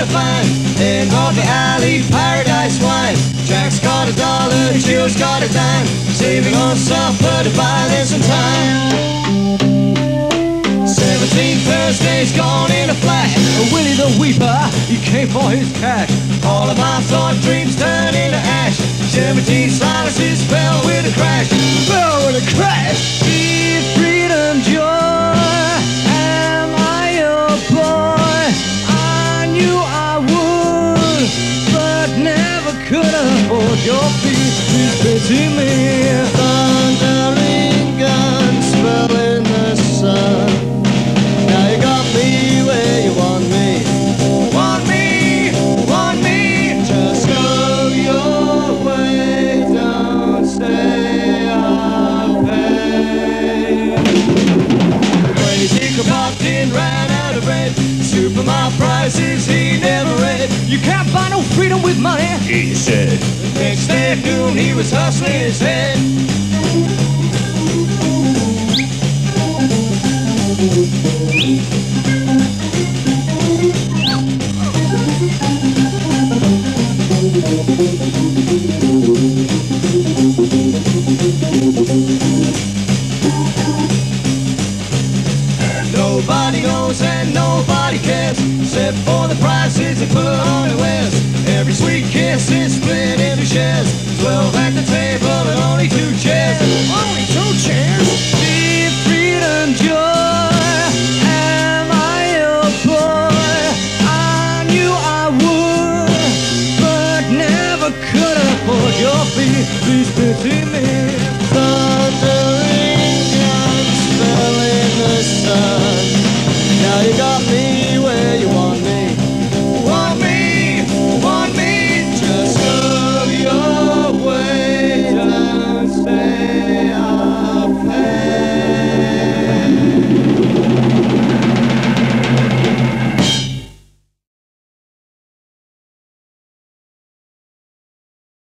to find in Audley Alley, paradise wine. Jack's got a dollar, Jill's got a dime, saving on supper to buy them some time. Seventeen Thursdays gone in a flash. Willie the Weeper, he came for his cash. All of our thought dreams turned into ash. Seventeen silences fell with a Me. Thundering guns fell in the sun. Now you got me where you want me. Want me, want me. Just go your way, don't stay pain. Crazy Kropotkin ran out of bread. Super my prices he never read. You can't buy no freedom with money, he said. Next day at noon he was hustling his head. Nobody knows and nobody cares Except for the prices they put on the west. Every sweet kiss is split into shares. Twelve at the table and only two chairs. Only two chairs? Deep freedom, joy. Am I your boy? I knew I would But never could afford your fee Please pity me. Thundering guns fell in the sun. Now you got me